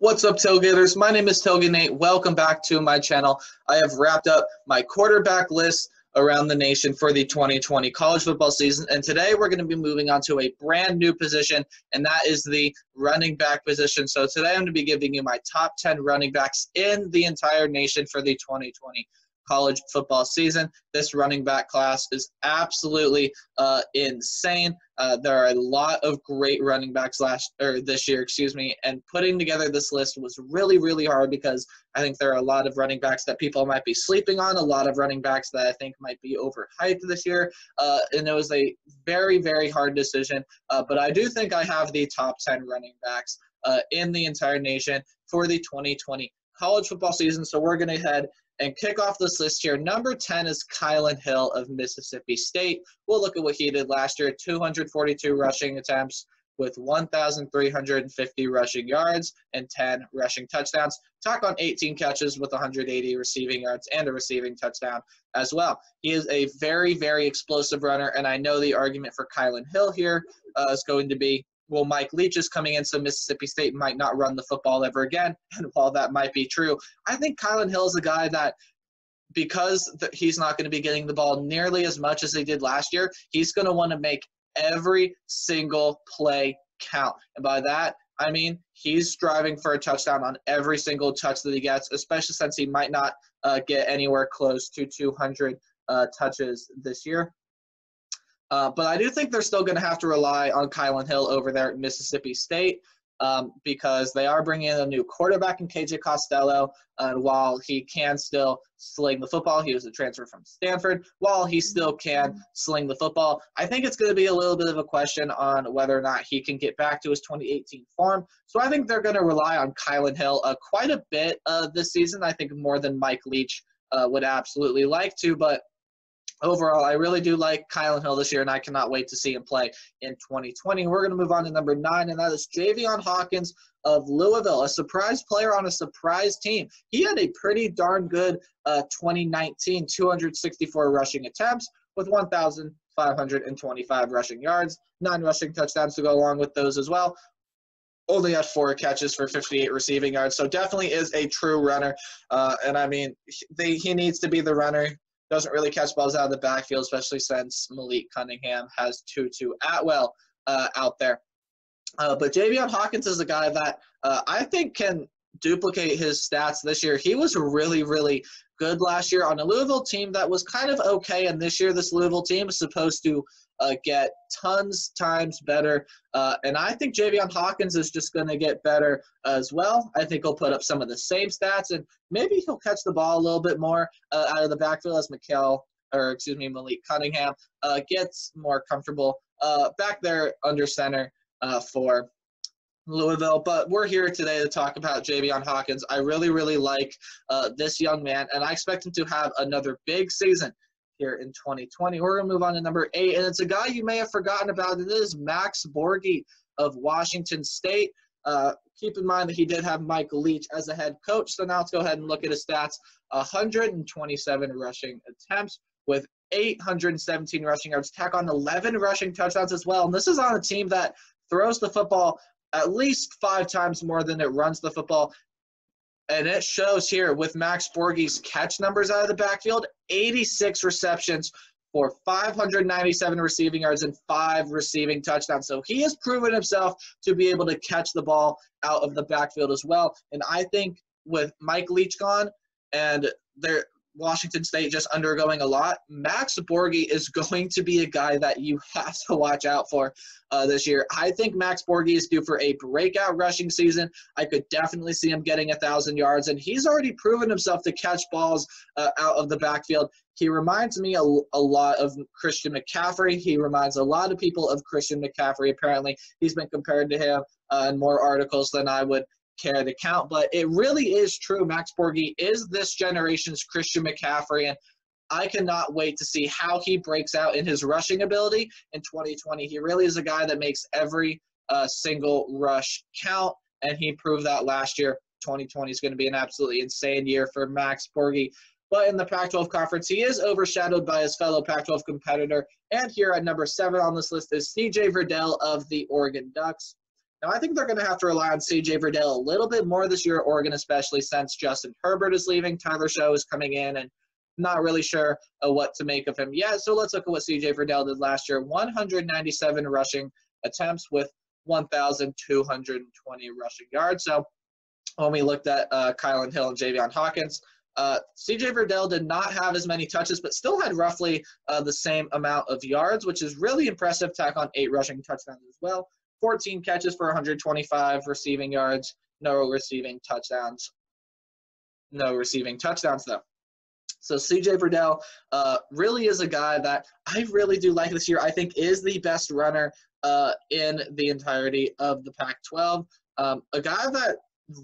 What's up, tailgaters? My name is Tailgate Nate. Welcome back to my channel. I have wrapped up my quarterback list around the nation for the 2020 college football season, and today we're going to be moving on to a brand new position, and that is the running back position. So today I'm going to be giving you my top 10 running backs in the entire nation for the 2020 college football season. This running back class is absolutely uh, insane. Uh, there are a lot of great running backs last or this year, excuse me. And putting together this list was really, really hard because I think there are a lot of running backs that people might be sleeping on, a lot of running backs that I think might be overhyped this year. Uh, and it was a very, very hard decision. Uh, but I do think I have the top 10 running backs uh, in the entire nation for the 2020 college football season. So we're going to head and kick off this list here. Number 10 is Kylin Hill of Mississippi State. We'll look at what he did last year 242 rushing attempts with 1,350 rushing yards and 10 rushing touchdowns. Tack on 18 catches with 180 receiving yards and a receiving touchdown as well. He is a very, very explosive runner, and I know the argument for Kylin Hill here uh, is going to be well, Mike Leach is coming in, so Mississippi State might not run the football ever again. And while that might be true, I think Kylin Hill is a guy that because he's not going to be getting the ball nearly as much as he did last year, he's going to want to make every single play count. And by that, I mean he's striving for a touchdown on every single touch that he gets, especially since he might not uh, get anywhere close to 200 uh, touches this year. Uh, but I do think they're still going to have to rely on Kylin Hill over there at Mississippi State um, because they are bringing in a new quarterback in KJ Costello. And while he can still sling the football, he was a transfer from Stanford. While he still can sling the football, I think it's going to be a little bit of a question on whether or not he can get back to his 2018 form. So I think they're going to rely on Kylin Hill uh, quite a bit uh, this season. I think more than Mike Leach uh, would absolutely like to, but overall, I really do like Kylin Hill this year, and I cannot wait to see him play in 2020. We're going to move on to number nine, and that is Javian Hawkins of Louisville, a surprise player on a surprise team. He had a pretty darn good uh, 2019, 264 rushing attempts with 1,525 rushing yards, nine rushing touchdowns to go along with those as well. Only had four catches for 58 receiving yards, so definitely is a true runner. Uh, and I mean, they, he needs to be the runner doesn't really catch balls out of the backfield, especially since Malik Cunningham has Tutu Atwell uh, out there. Uh, but Javian Hawkins is a guy that uh, I think can duplicate his stats this year. He was really, really good last year on a Louisville team that was kind of okay, and this year this Louisville team is supposed to uh, get tons times better. Uh, and I think Javian Hawkins is just going to get better as well. I think he'll put up some of the same stats, and maybe he'll catch the ball a little bit more uh, out of the backfield as Mikhail, or excuse me, Malik Cunningham uh, gets more comfortable uh, back there under center uh, for Louisville, but we're here today to talk about Javian Hawkins. I really, really like uh, this young man, and I expect him to have another big season here in 2020. We're going to move on to number eight, and it's a guy you may have forgotten about. It is Max Borghi of Washington State. Uh, keep in mind that he did have Mike Leach as a head coach. So now let's go ahead and look at his stats 127 rushing attempts with 817 rushing yards, tack on 11 rushing touchdowns as well. And this is on a team that throws the football at least five times more than it runs the football. And it shows here with Max Borghi's catch numbers out of the backfield 86 receptions for 597 receiving yards and five receiving touchdowns. So he has proven himself to be able to catch the ball out of the backfield as well. And I think with Mike Leach gone and there Washington State just undergoing a lot, Max Borghi is going to be a guy that you have to watch out for uh, this year. I think Max Borghi is due for a breakout rushing season. I could definitely see him getting a thousand yards, and he's already proven himself to catch balls uh, out of the backfield. He reminds me a, a lot of Christian McCaffrey. He reminds a lot of people of Christian McCaffrey. Apparently, he's been compared to him uh, in more articles than I would care to count. But it really is true. Max Borghi is this generation's Christian McCaffrey, and I cannot wait to see how he breaks out in his rushing ability in 2020. He really is a guy that makes every uh, single rush count, and he proved that last year. 2020 is going to be an absolutely insane year for Max Borghi. But in the Pac 12 conference, he is overshadowed by his fellow Pac 12 competitor. And here at number seven on this list is CJ Verdell of the Oregon Ducks. Now, I think they're going to have to rely on CJ Verdell a little bit more this year at Oregon, especially since Justin Herbert is leaving. Tyler Shough is coming in, and not really sure uh, what to make of him yet. So let's look at what CJ Verdell did last year 197 rushing attempts with 1,220 rushing yards. So when we looked at uh, Kylin Hill and Javian Hawkins, uh, CJ Verdell did not have as many touches, but still had roughly uh, the same amount of yards, which is really impressive. Tack on eight rushing touchdowns as well. 14 catches for 125 receiving yards, no receiving touchdowns. No receiving touchdowns, though. So CJ Verdell uh, really is a guy that I really do like this year. I think is the best runner uh, in the entirety of the Pac-12. Um, a guy that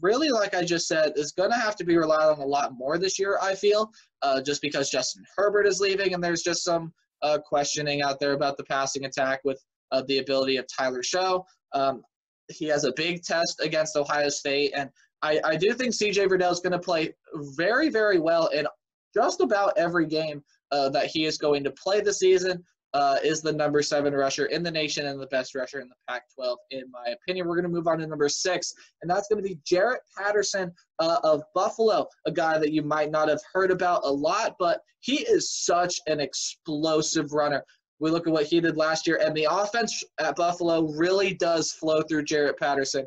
really, like I just said, is going to have to be relied on a lot more this year. I feel uh, just because Justin Herbert is leaving, and there's just some uh, questioning out there about the passing attack with uh, the ability of Tyler Shough. Um, he has a big test against Ohio State, and I, I do think CJ Verdell is going to play very, very well in just about every game uh, that he is going to play this season. Uh, is the number seven rusher in the nation and the best rusher in the Pac 12, in my opinion. We're going to move on to number six, and that's going to be Jarrett Patterson uh, of Buffalo, a guy that you might not have heard about a lot, but he is such an explosive runner. We look at what he did last year, and the offense at Buffalo really does flow through Jarrett Patterson.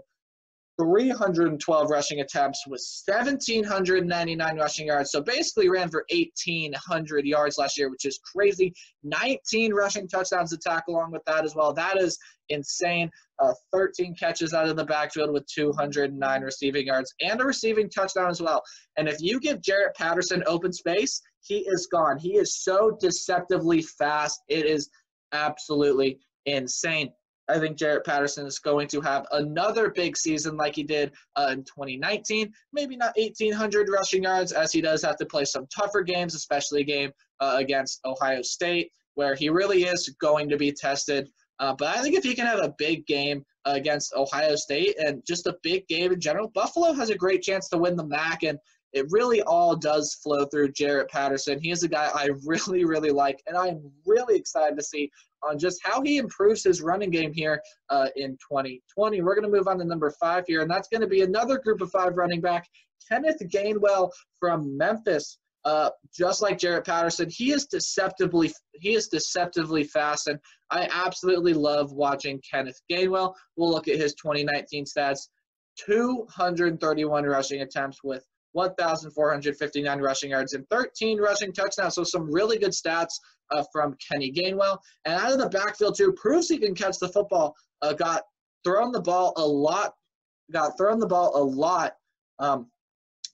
312 rushing attempts with 1,799 rushing yards. So basically ran for 1,800 yards last year, which is crazy. 19 rushing touchdowns to tackle along with that as well. That is insane. Uh, 13 catches out of the backfield with 209 receiving yards and a receiving touchdown as well. And if you give Jarrett Patterson open space, he is gone. He is so deceptively fast. It is absolutely insane. I think Jarrett Patterson is going to have another big season like he did uh, in 2019. Maybe not 1,800 rushing yards, as he does have to play some tougher games, especially a game uh, against Ohio State, where he really is going to be tested. Uh, but I think if he can have a big game against Ohio State and just a big game in general, Buffalo has a great chance to win the MAC. And it really all does flow through Jarrett Patterson. He is a guy I really, really like, and I'm really excited to see on just how he improves his running game here uh, in 2020. We're going to move on to number five here, and that's going to be another group of five running back, Kenneth Gainwell from Memphis. Uh, just like Jarrett Patterson, he is deceptively he is deceptively fast, and I absolutely love watching Kenneth Gainwell. We'll look at his 2019 stats: 231 rushing attempts with 1,459 rushing yards and 13 rushing touchdowns. So some really good stats uh, from Kenny Gainwell. And out of the backfield too, proves he can catch the football. Uh, got thrown the ball a lot. Got thrown the ball a lot. Um,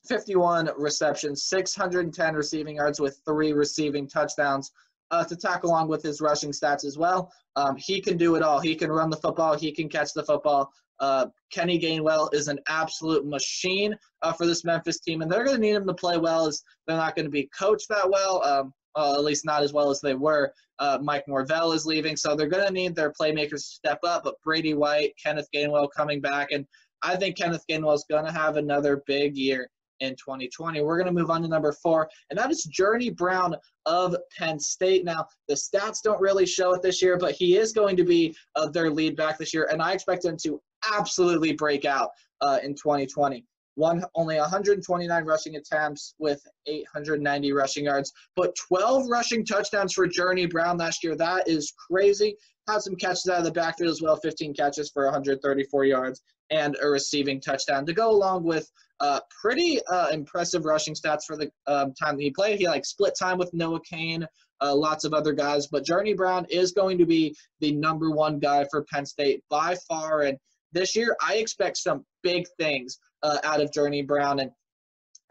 51 receptions, 610 receiving yards with three receiving touchdowns. Uh, to tack along with his rushing stats as well. Um, he can do it all. He can run the football. He can catch the football. Uh, Kenny Gainwell is an absolute machine uh, for this Memphis team, and they're going to need him to play well. As they're not going to be coached that well, um, uh, at least not as well as they were. Uh, Mike Norvell is leaving, so they're going to need their playmakers to step up. But Brady White, Kenneth Gainwell coming back, and I think Kenneth Gainwell is going to have another big year in 2020. We're going to move on to number four, and that is Journey Brown of Penn State. Now, the stats don't really show it this year, but he is going to be uh, their lead back this year, and I expect him to absolutely break out uh, in 2020. One only 129 rushing attempts with 890 rushing yards, but 12 rushing touchdowns for Journey Brown last year. That is crazy. Had some catches out of the backfield as well, 15 catches for 134 yards and a receiving touchdown to go along with uh, pretty uh, impressive rushing stats for the um, time that he played. He like split time with Noah Cain, uh, lots of other guys, but Journey Brown is going to be the number one guy for Penn State by far. And this year, I expect some big things uh, out of Journey Brown, and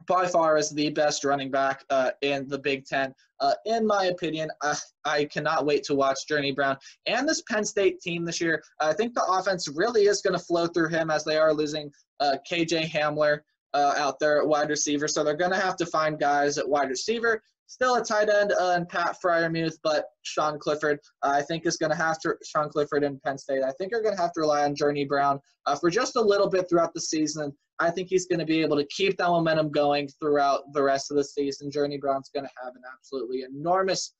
by far is the best running back uh, in the Big Ten. Uh, in my opinion, uh, I cannot wait to watch Journey Brown and this Penn State team this year. I think the offense really is going to flow through him as they are losing uh, KJ Hamler uh, out there at wide receiver. So they're going to have to find guys at wide receiver still a tight end uh, and Pat Freiermuth, but Sean Clifford, uh, I think is going to have to Sean Clifford in Penn State. I think are going to have to rely on Journey Brown uh, for just a little bit throughout the season. I think he's going to be able to keep that momentum going throughout the rest of the season. Journey Brown's going to have an absolutely enormous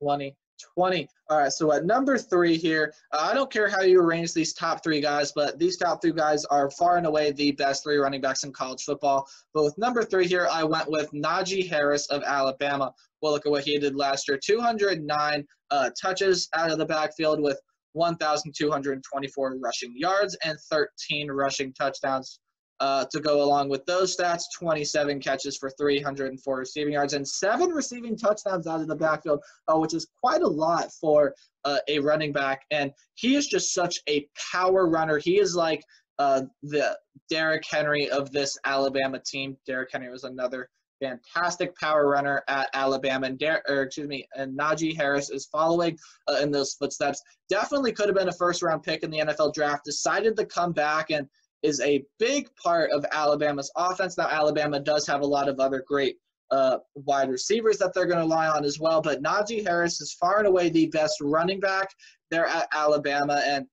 2020. 20. All right, so at number three here, uh, I don't care how you arrange these top three guys, but these top three guys are far and away the best three running backs in college football. But with number three here, I went with Najee Harris of Alabama. Well, look at what he did last year 209 uh, touches out of the backfield with 1,224 rushing yards and 13 rushing touchdowns. Uh, to go along with those stats 27 catches for 304 receiving yards and seven receiving touchdowns out of the backfield, uh, which is quite a lot for uh, a running back. And he is just such a power runner. He is like uh, the Derrick Henry of this Alabama team. Derrick Henry was another fantastic power runner at Alabama, and Der- or excuse me, and Najee Harris is following uh, in those footsteps. Definitely could have been a first round pick in the NFL draft. Decided to come back and is a big part of Alabama's offense. Now, Alabama does have a lot of other great uh, wide receivers that they're going to rely on as well, but Najee Harris is far and away the best running back there at Alabama and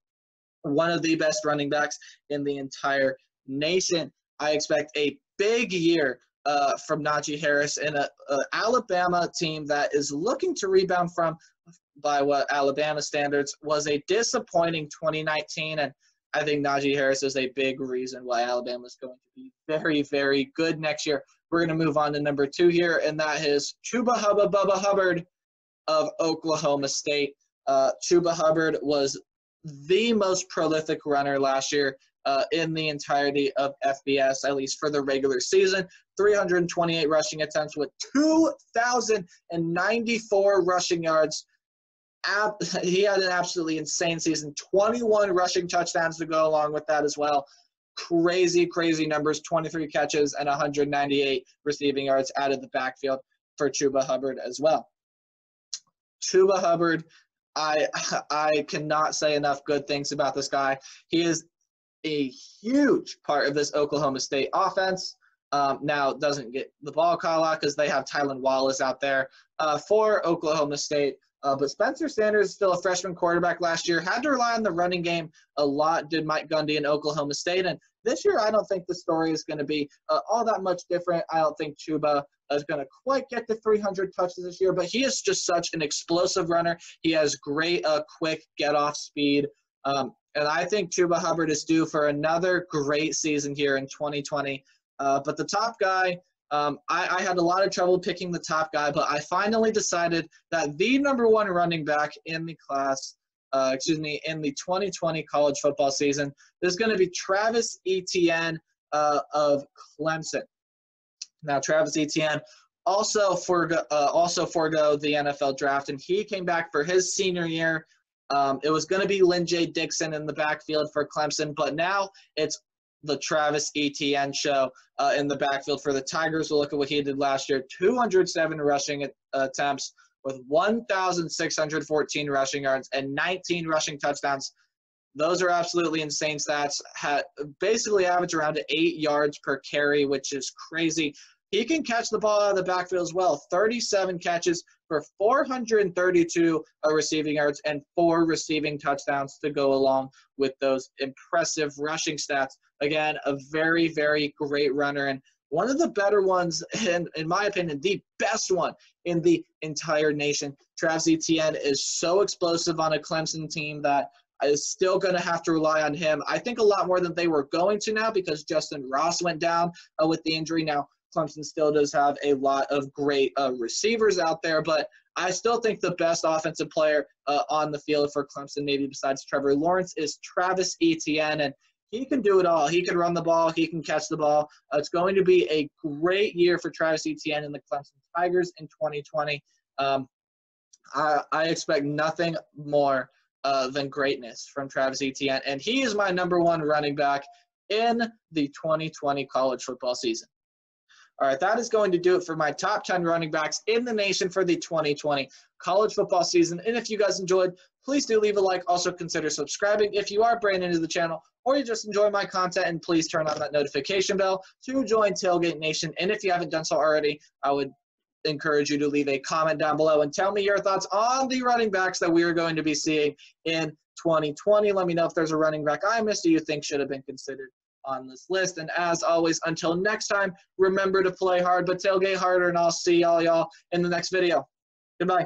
one of the best running backs in the entire nation. I expect a big year uh, from Najee Harris in an Alabama team that is looking to rebound from, by what Alabama standards, was a disappointing 2019 and – I think Najee Harris is a big reason why Alabama is going to be very, very good next year. We're going to move on to number two here, and that is Chuba Hubba Bubba Hubbard of Oklahoma State. Uh, Chuba Hubbard was the most prolific runner last year uh, in the entirety of FBS, at least for the regular season. 328 rushing attempts with 2,094 rushing yards ab- he had an absolutely insane season. 21 rushing touchdowns to go along with that as well. Crazy crazy numbers. 23 catches and 198 receiving yards out of the backfield for chuba hubbard as well. Chuba hubbard i i cannot say enough good things about this guy. He is a huge part of this oklahoma state offense. Um, now doesn't get the ball out because they have Tylan Wallace out there. Uh, for Oklahoma State. Uh, but Spencer Sanders, is still a freshman quarterback last year, had to rely on the running game a lot, did Mike Gundy in Oklahoma State. And this year, I don't think the story is going to be uh, all that much different. I don't think Chuba is going to quite get to 300 touches this year, but he is just such an explosive runner. He has great, uh, quick get off speed. Um, and I think Chuba Hubbard is due for another great season here in 2020. Uh, but the top guy um, I, I, had a lot of trouble picking the top guy, but I finally decided that the number one running back in the class, uh, excuse me, in the 2020 college football season is going to be Travis Etienne uh, of Clemson. Now, Travis Etienne also forego, uh, also forego the NFL draft, and he came back for his senior year. Um, it was going to be Lyn-J Dixon in the backfield for Clemson, but now it's the Travis Etienne show uh, in the backfield for the Tigers. We'll look at what he did last year 207 rushing attempts with 1,614 rushing yards and 19 rushing touchdowns. Those are absolutely insane stats. Had basically average around eight yards per carry, which is crazy. He can catch the ball out of the backfield as well. 37 catches for 432 uh, receiving yards and four receiving touchdowns to go along with those impressive rushing stats. Again, a very, very great runner and one of the better ones, and in my opinion, the best one in the entire nation. Travis Etienne is so explosive on a Clemson team that is still going to have to rely on him. I think a lot more than they were going to now because Justin Ross went down uh, with the injury. Now, Clemson still does have a lot of great uh, receivers out there, but I still think the best offensive player uh, on the field for Clemson, maybe besides Trevor Lawrence, is Travis Etienne, and he can do it all. He can run the ball, he can catch the ball. Uh, it's going to be a great year for Travis Etienne and the Clemson Tigers in 2020. Um, I, I, expect nothing more uh, than greatness from Travis Etienne, and he is my number one running back in the 2020 college football season. All right, that is going to do it for my top 10 running backs in the nation for the 2020 college football season. And if you guys enjoyed, please do leave a like. Also, consider subscribing if you are brand new to the channel or you just enjoy my content. And please turn on that notification bell to join Tailgate Nation. And if you haven't done so already, I would encourage you to leave a comment down below and tell me your thoughts on the running backs that we are going to be seeing in 2020. Let me know if there's a running back I missed or you think should have been considered on this list. And as always, until next time, remember to play hard, but tailgate harder, and I'll see all y'all in the next video. Goodbye.